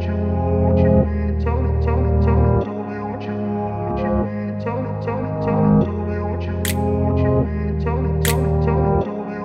you